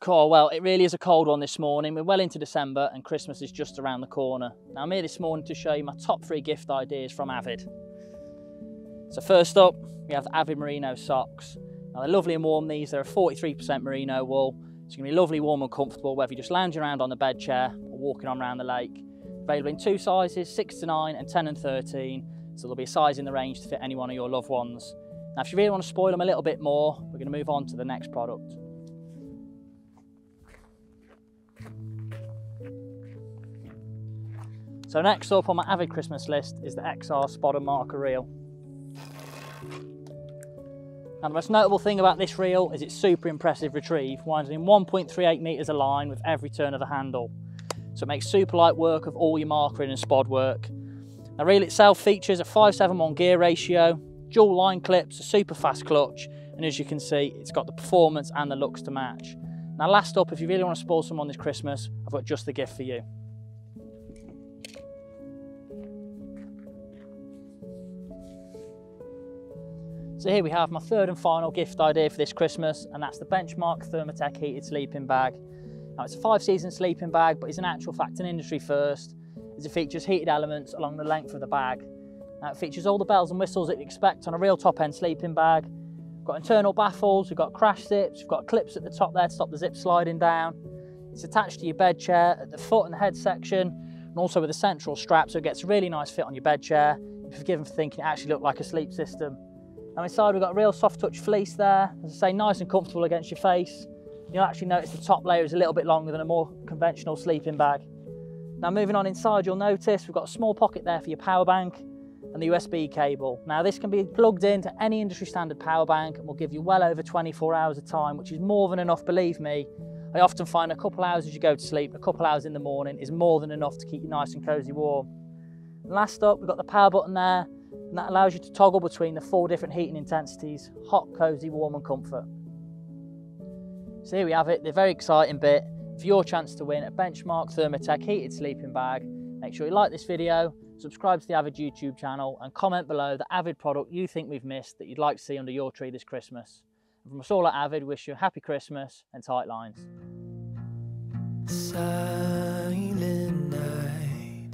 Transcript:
Cool, well, it really is a cold one this morning. We're well into December and Christmas is just around the corner. Now, I'm here this morning to show you my top three gift ideas from Avid. So first up, we have the Avid Merino socks. Now, they're lovely and warm, these. They're a 43% merino wool. It's going to be lovely, warm and comfortable, whether you're just lounging around on the bed chair or walking on around the lake. Available in two sizes, 6 to 9 and 10 and 13. So there'll be a size in the range to fit any one of your loved ones. Now, if you really want to spoil them a little bit more, we're going to move on to the next product. So next up on my Avid Christmas list is the XR Spod Marker reel. Now the most notable thing about this reel is its super impressive retrieve, winding in 1.38 metres a line with every turn of the handle. So it makes super light work of all your markering and spod work. The reel itself features a 571 gear ratio, dual line clips, a super fast clutch, and as you can see, it's got the performance and the looks to match. Now last up, if you really want to spoil someone this Christmas, I've got just the gift for you. So here we have my third and final gift idea for this Christmas, and that's the Benchmark Thermatech heated sleeping bag. Now it's a five season sleeping bag, but it's an actual fact an industry first, as it features heated elements along the length of the bag. Now it features all the bells and whistles that you expect on a real top end sleeping bag. We've got internal baffles, we've got crash zips, we've got clips at the top there to stop the zip sliding down. It's attached to your bed chair at the foot and the head section, and also with a central strap, so it gets a really nice fit on your bed chair. You're forgiven for thinking it actually looked like a sleep system. Now inside we've got a real soft touch fleece there, as I say, nice and comfortable against your face. You'll actually notice the top layer is a little bit longer than a more conventional sleeping bag. Now moving on inside, you'll notice we've got a small pocket there for your power bank and the USB cable. Now this can be plugged into any industry standard power bank and will give you well over 24 hours of time, which is more than enough, believe me. I often find a couple hours as you go to sleep, a couple hours in the morning is more than enough to keep you nice and cozy warm. And last up, we've got the power button there and that allows you to toggle between the four different heating intensities, hot, cosy, warm and comfort. So here we have it, the very exciting bit for your chance to win a Benchmark Thermatech heated sleeping bag. Make sure you like this video, subscribe to the Avid YouTube channel and comment below the Avid product you think we've missed that you'd like to see under your tree this Christmas. And from us all at Avid, wish you a happy Christmas and tight lines. Silent night,